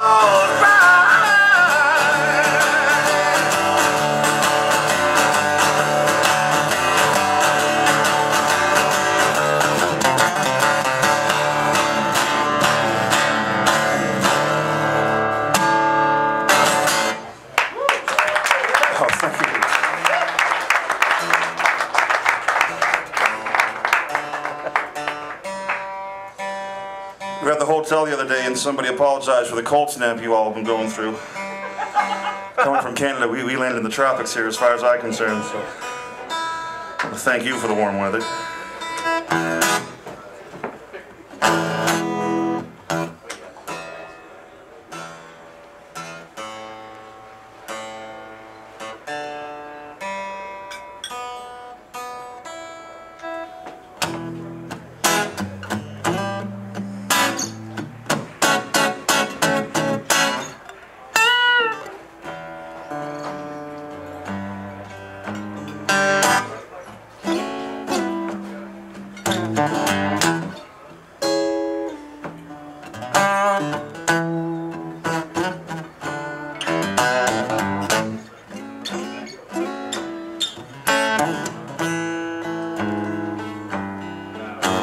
We hotel the other day and somebody apologized for the cold snap you all have been going through. Coming from Canada, we, we landed in the tropics here as far as I'm concerned, so thank you for the warm weather.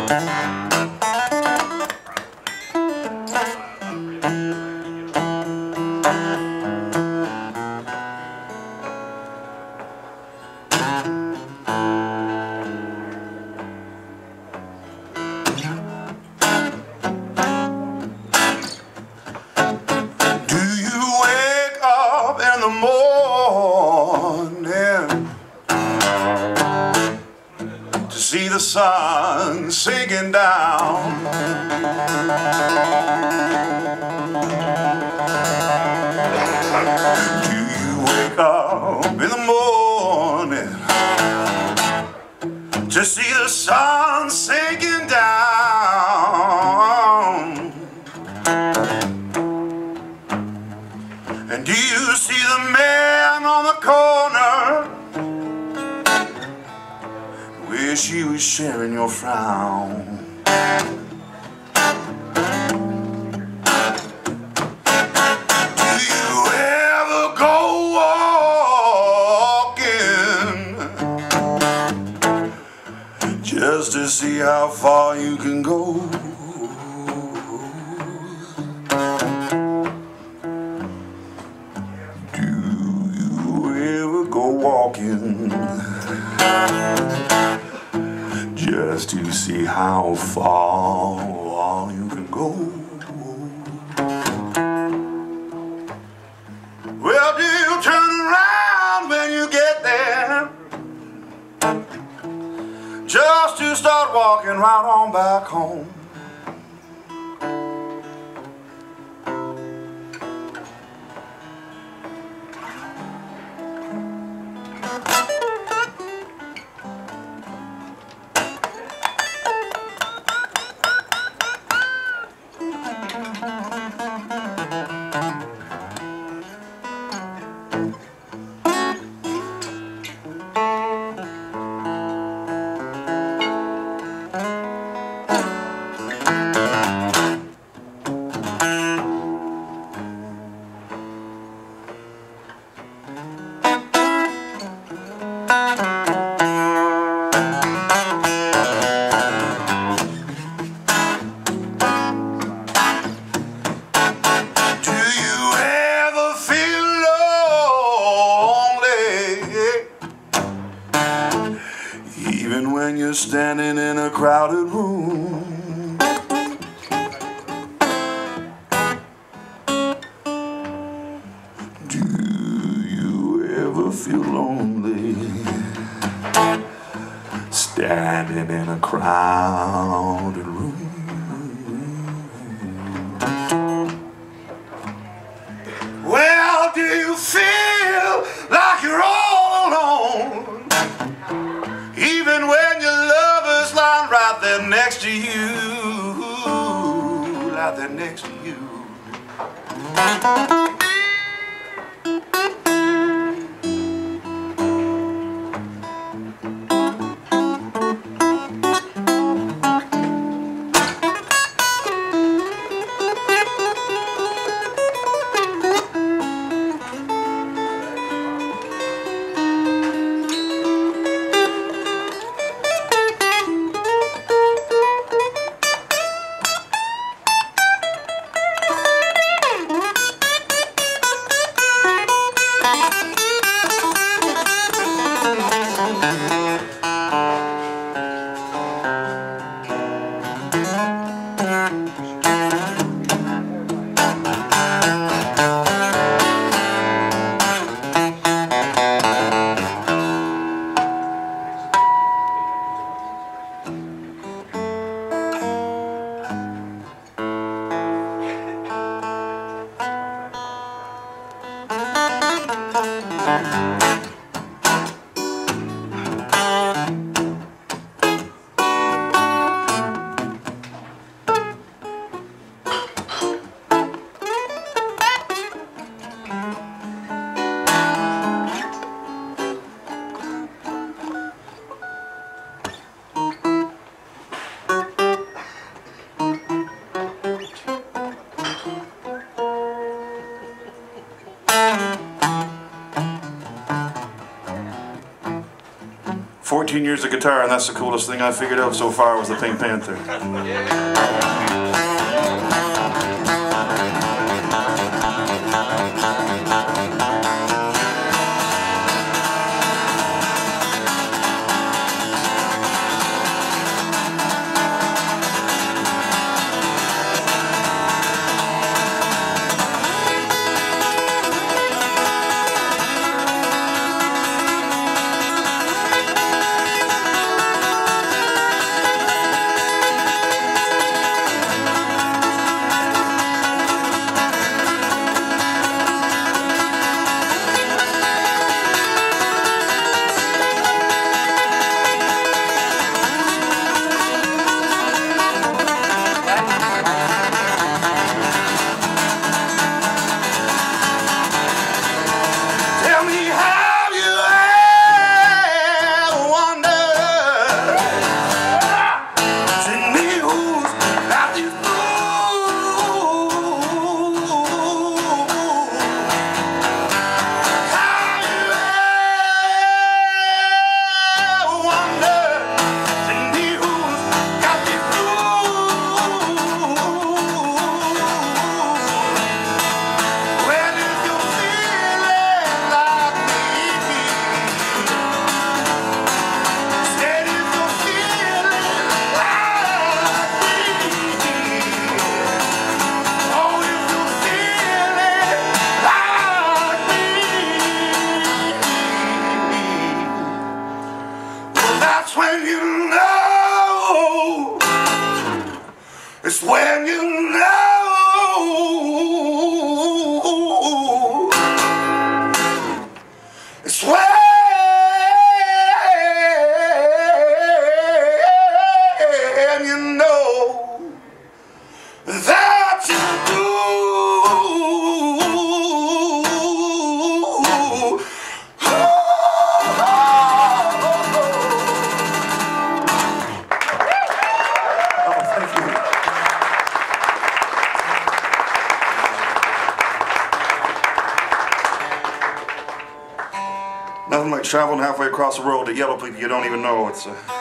Do the sun sinking down? And do you see the man on the corner? Wish he was sharing your frown. See how far you can go? Do you ever go walking just to see how far you can go? Start walking right on back home? Do you ever feel lonely? Standing in a crowded room. You. 14 years of guitar, and that's the coolest thing I figured out so far was the Pink Panther. that's when you know. It's when you know. Traveling halfway across the world to yellow people you don't even know. It's, uh, pretty good.